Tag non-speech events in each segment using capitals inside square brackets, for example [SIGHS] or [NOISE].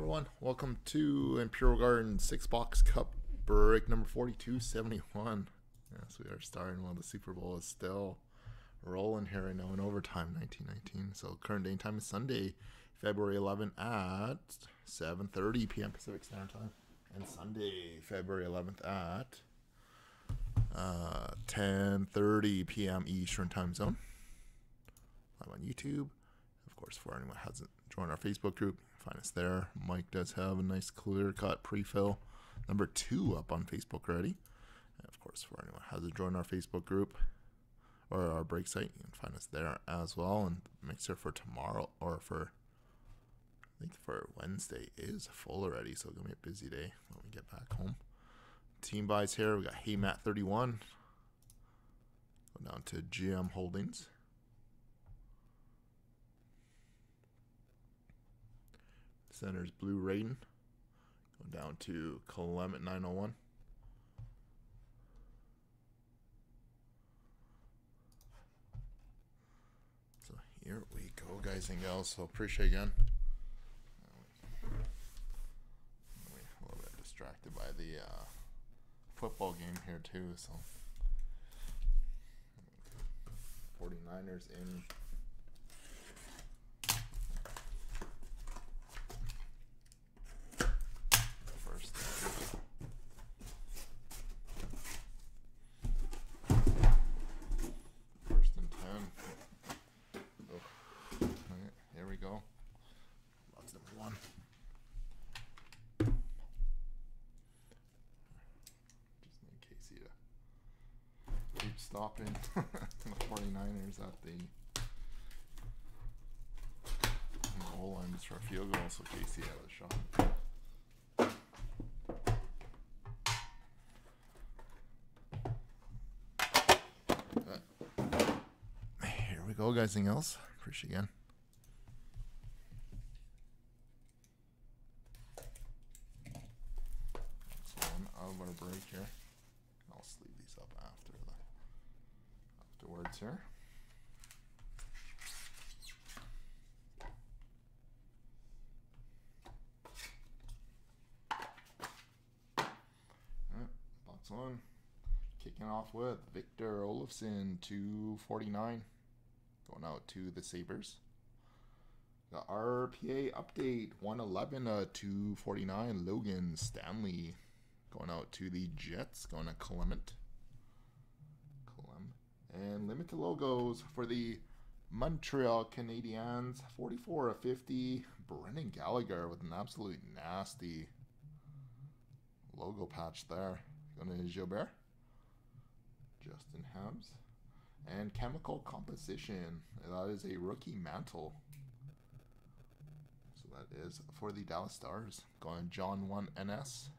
everyone. Welcome to Imperial Garden six box cup break number 4271. Yes, we are starting while the Super Bowl is still rolling here right now in overtime 1919. So current day time is Sunday, February 11 at 7:30 p.m. Pacific Standard Time, and Sunday, February 11th at uh, 10:30 p.m. Eastern Time Zone. I'm on YouTube. Of course, for anyone who hasn't joined our Facebook group, find us there. Mike does have a nice clear cut pre-fill number two up on Facebook already. And of course, for anyone who hasn't joined our Facebook group or our break site, you can find us there as well. And sure for tomorrow or for I think for Wednesday is full already, so it's gonna be a busy day when we get back home. Team buys here. We got Hey Matt 31. Go down to GM Holdings. Center's Blue Raiden. Go down to Clement 901. So here we go, guys and gals. So appreciate again. A little bit distracted by the uh, football game here too. So 49ers in first. First and ten. Oh. Alright, here we go. That's number one. Just need Casey to keep stopping [LAUGHS] the 49ers at the goal line for a field goal, so Casey had a shot. Here we go, guys. Anything else? Appreciate again. Next one, I'm gonna break here. I'll sleeve these up after the afterwards here. Alright, box one. Kicking off with Victor Olofsson, 249. Going out to the Sabres. The RPA update, 111 uh, 249. Logan Stanley going out to the Jets. Going to Clement. Clem. And limited logos for the Montreal Canadiens, 44 of 50. Brendan Gallagher with an absolute nasty logo patch there. Going to Gilbert. Justin Habs. And Chemical Composition. That is a rookie mantle. So that is for the Dallas Stars. Going John 1 NS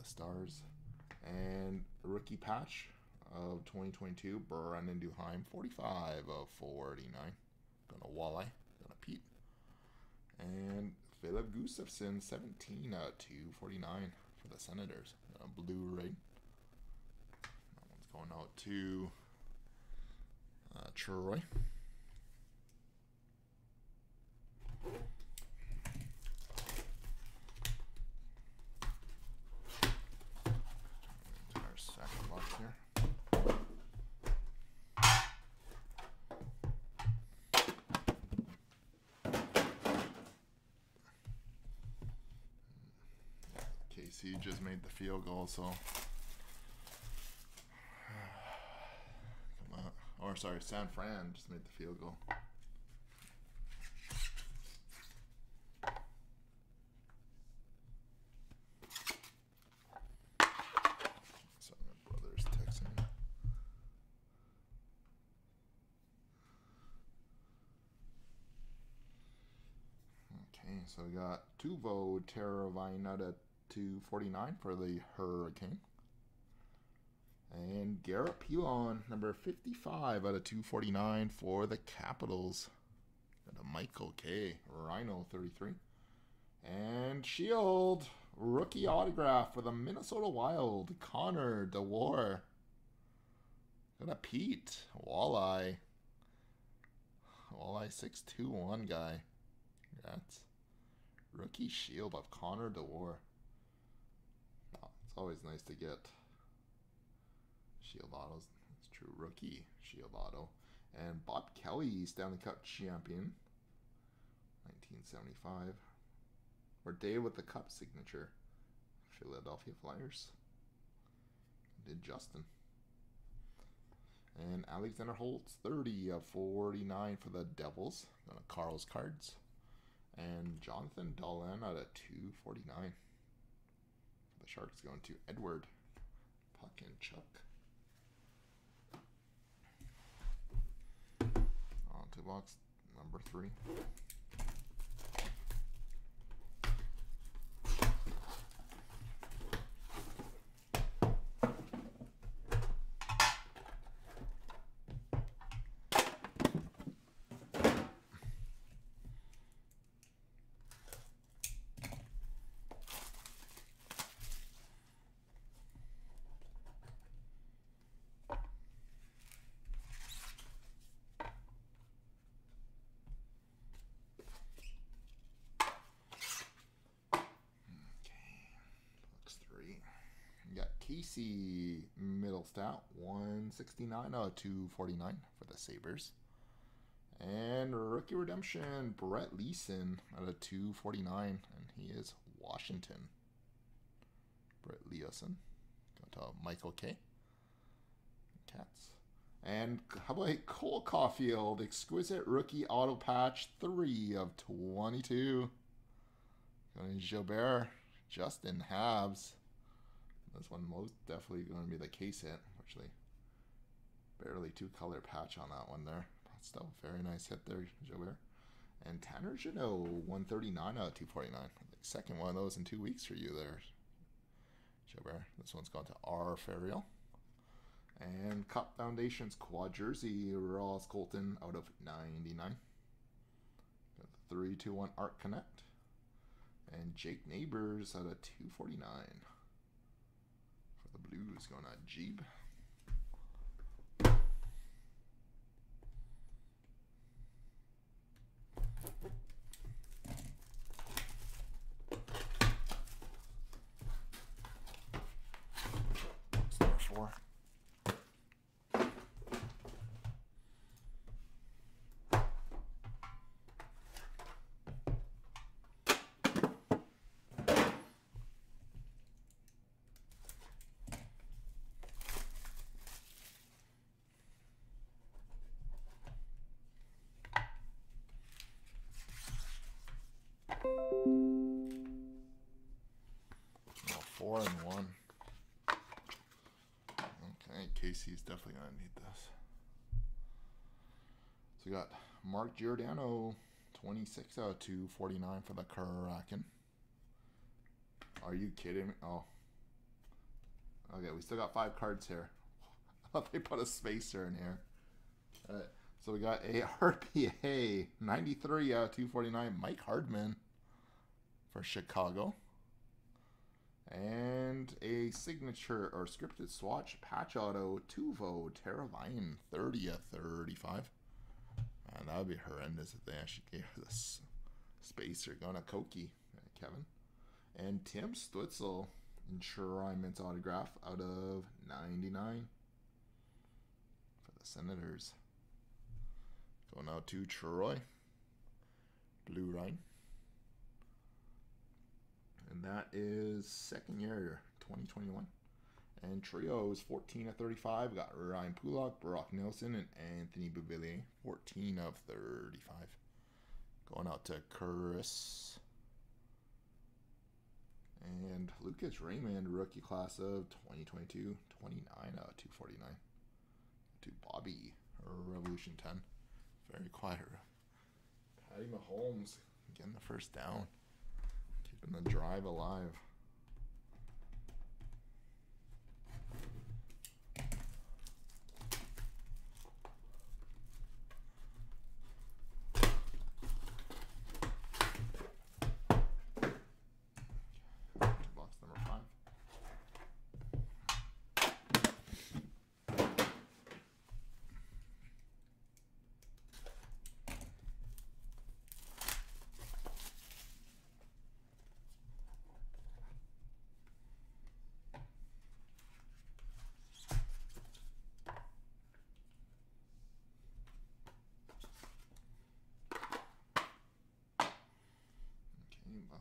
the Stars. And rookie patch of 2022. Brandon Duhaime. 45 of 49. Going to Walleye. To Pete. And Filip Gustavsson. 17 out 249 for the Senators. A blue ray going out to uh, Troy. Our second box here. Casey just made the field goal, so [SIGHS] Come on. Or sorry, San Fran just made the field goal. So my brother's texting. Okay, so we got Tuvo Terravine at 249 for the Hurricane. And Garrett Pilon, number 55 out of 249 for the Capitals. Got a Michael K. Rhino 33. And Shield, rookie autograph for the Minnesota Wild. Connor Dewar. Got a Pete. Walleye. Walleye 621 guy. Congrats. Rookie Shield of Connor Dewar. Always nice to get Shield autos. It's true. Rookie Shield auto. And Bob Kelly, Stanley Cup champion. 1975. Or Day with the Cup signature. Philadelphia Flyers. Did Justin. And Alexander Holtz, 30 of 49 for the Devils. Carl's cards. And Jonathan Dahlen out of 249. Sharks going to Edward, Puck, and Chuck. On to box number three. Casey Mittelstadt, 169 out uh, of 249 for the Sabres. And rookie redemption, Brett Leason out of 249, and he is Washington. Brett Leason. Go to Michael K. Cats. And how about Cole Caufield, exquisite rookie auto patch, 3 of 22. Going to Gilbert, Justin Habs. This one most definitely going to be the case hit. Actually, barely two color patch on that one there. But still, very nice hit there, Joubert. And Tanner Jeannot, 139 out of 249. Second one of those in two weeks for you there, Joubert. This one's gone to R. Ferriel. And Cup Foundations quad jersey, Ross Colton out of 99. Got the 3 2 1 Art Connect. And Jake Neighbours out of 249. Blues going on Jeep. Okay, Casey's definitely gonna need this. So we got Mark Giordano, 26 out of 249 for the Kraken. Are you kidding me? Oh. Okay, we still got five cards here. [LAUGHS] I thought they put a spacer in here. Alright, so we got a RPA, 93 out of 249, Mike Hardman for Chicago. And a signature or scripted swatch patch auto Teuvo Teravainen 30 of 35. Man, that would be horrendous if they actually gave this spacer. Gonna Koki, Kevin. And Tim Stützle enshrinement autograph out of 99 for the Senators. Going out to Troy. Blue Rhine and that is second year 2021. And trio is 14 of 35. got Ryan Pulock, Brock Nelson, and Anthony Beauvillier 14 of 35. Going out to Chris. And Lucas Raymond, rookie class of 2022, 29 out of 249. To Bobby, Revolution 10. Very quiet. Patty Mahomes getting the first down. Keeping then drive alive.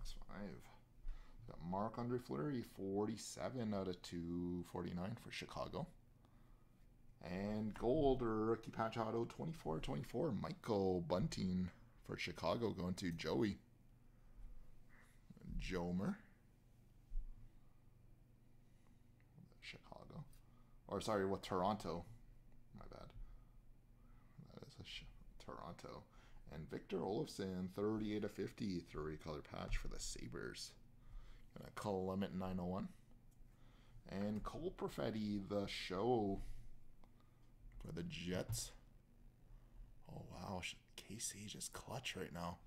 Five. Got Marc Andre Fleury, 47 out of 249 for Chicago. And gold or rookie patch auto 24 24. Michael Bunting for Chicago going to Joey. Jomer. Chicago. Or sorry, what Toronto. My bad. That is a Toronto. And Victor Olofsson, 38 of 50, three color patch for the Sabres. Gonna call limit 901. And Cole Perfetti, the show for the Jets. Oh wow, KC just clutch right now.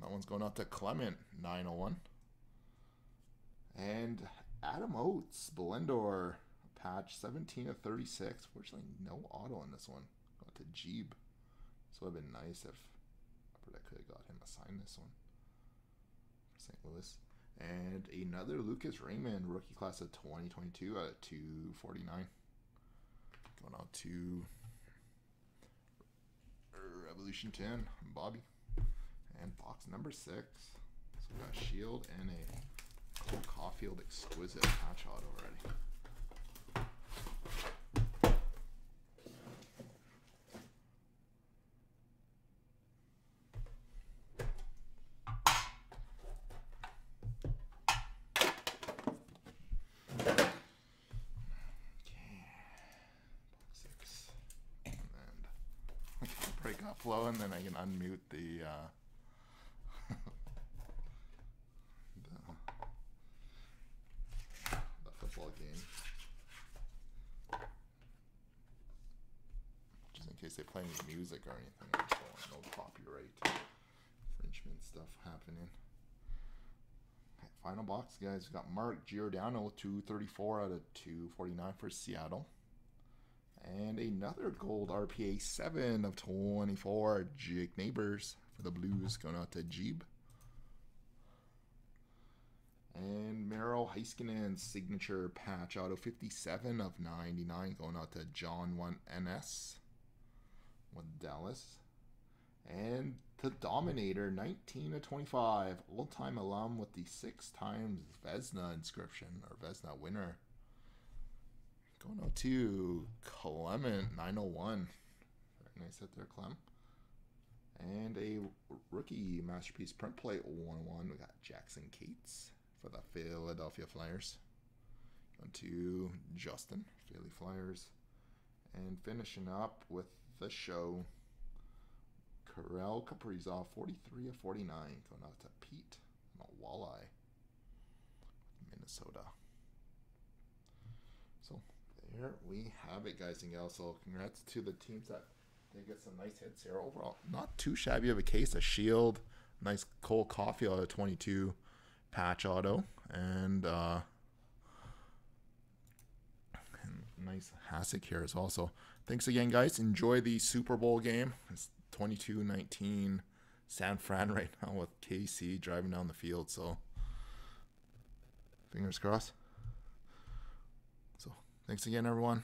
That one's going out to Clement, 901. And Adam Oates, Blendor, patch 17 of 36. Fortunately, no auto in this one. Got to Jeeb. So it would have been nice if I could have got him assigned this one. for St. Louis. And another Lucas Raymond, rookie class of 2022 out of 249. Going out to Revolution 10, Bobby. And box number six. So we got Shield and a Cole Caufield exquisite patch auto already. Up flow and then I can unmute the uh the, [LAUGHS] the football game. Just in case they play any music or anything. No copyright infringement stuff happening. Final box, guys. We got Mark Giordano, 234 out of 249 for Seattle. And another gold RPA 7 of 24. Jake Neighbours for the Blues going out to Jeeb. And Miro Heiskanen signature patch auto 57 of 99 going out to John 1 NS with Dallas. And the Dominator 19 of 25. Old time alum with the six times Vezina inscription or Vezina winner. Going out to Clement 901. Very nice hit there, Clem. And a rookie masterpiece print plate 101. We got Jackson Cates for the Philadelphia Flyers. Going to Justin, Philly Flyers. And finishing up with the show, Kirill Kaprizov, 43 of 49. Going out to Pete, Walleye, Minnesota. There we have it, guys and gals. So congrats to the teams that did get some nice hits here. Overall, not too shabby of a case. A shield, nice Cole Caufield out of 22 patch auto, and uh, nice Hasek here as well. So thanks again, guys. Enjoy the Super Bowl game. It's 22-19 San Fran [LAUGHS] right now with KC driving down the field. So fingers crossed. Thanks again, everyone.